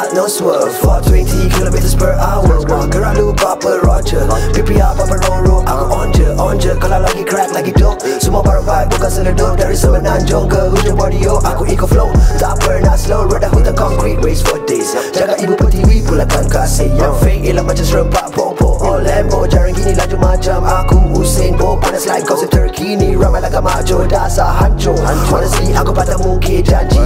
got no swerve. 420 kilometers per hour. Wah gerak lu Papa Roger PPR Papa Roro Aku on je, on je Kalau lagi crack, lagi dope. Semua para vibe bukan seledup Dari semenanjung ke hujung Borneo Aku eco flow. Tak pernah slow. Roda hutan concrete Race for days. Jaga ibu pertiwi Pulakan kasih Yang fake Elak macam serempak Popo Oh Lambo Jarang gini laju macam Aku. Usain Bolt Panas like kau Turkey. Ramai lagak majo Dasar hancur Honestly Aku patah mungkin janji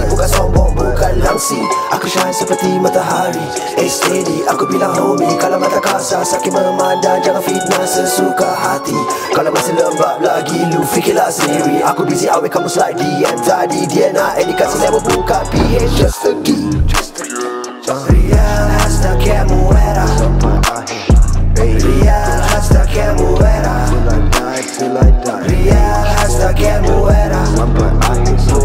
Langsi Aku shine seperti matahari. Eh steady. Aku bilang homie Kalau mata kasar Sakit memandang Jangan fitnah sesuka hati. Kalau masih lembab lagi Lu fikirlah sendiri. Aku busy awet kamu slide DM Tadi dia nak edukasi level buka PH Just a D Real hasta que muera Real hasta que muera Real hasta que muera Real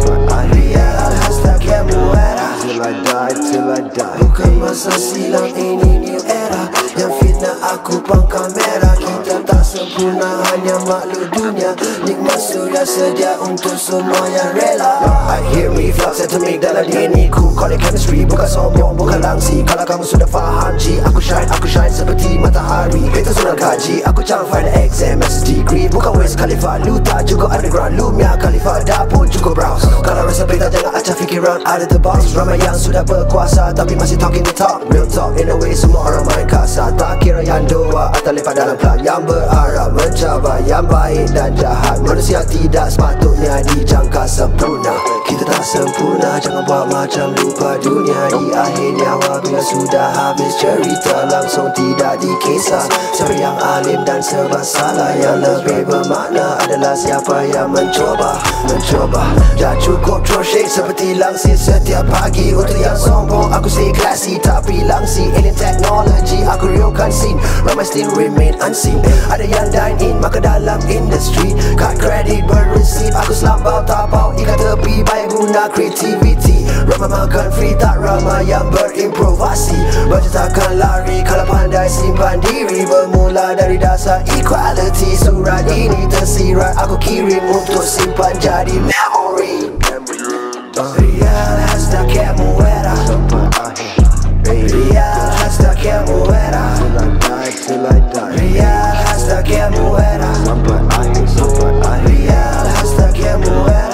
Bukan masa silam ini new era. Yang fitnah aku pang kamera. Kita tak sempurna makhluk dunia. Nikmat sudah sedia untuk semua yang rela. I hear reflux atomic dalam DNA ku. Call it chemistry bukan sombong bukan langsi. Kalau kamu sudah faham G Aku shine aku shine seperti matahari. Itu sunang kaji Aku jangan find the exam as a degree. Bukan West Khalifa Lu tak cukup underground. Lu Mia Khalifa Dah pun cukup browse. Kalau rasa berita jangan acah fikiran of the box Ramai yang sudah berkuasa Tapi masih talking the talk. Real talk in a way semua orang main kasar. Tak kira yang dua atau lepas dalam plan Yang berarah mencabar Yang baik dan jahat. Manusia tidak sepatutnya dijangka sempurna. Kita tak sempurna Jangan buat macam lupa dunia. Di akhir nyawa bila sudah habis cerita Langsung tidak dikisah. Siapa yang alim dan serba salah Yang lebih bermakna adalah siapa yang mencoba. Mencoba Dah cukup shade seperti langsir setiap pagi. Untuk yang sombong aku stay classy. Tapi langsi alien technology Aku realkan scene. Ramai still remain unseen. Ada yang dine in maka dalam industry. Cut credit berreceipt Aku selampau tapau ikat tepi Bayar guna creativity. Ramai makan free tak ramai yang berimprovisasi Baca takkan lari kalau pandai simpan diri. Bermula dari dasar equality. Surat ini tersirat aku kirim untuk simpan jadi memory Real hasta que muera Real hasta que muera Real hasta que muera Real hasta que muera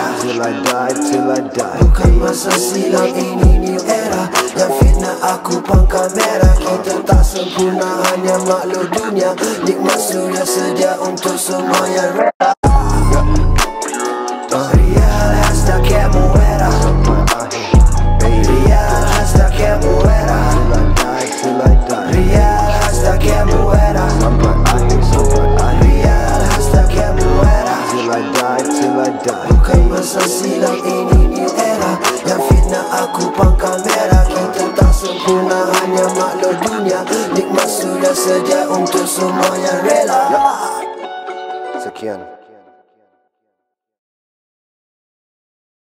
Bukan masa silam ini new era Yang fitnah aku pang kamera Kita tak sempurna hanya makhluk dunia Nikmat sudah sedia untuk semua yang rela Sedia untuk semua yang rela Sekian.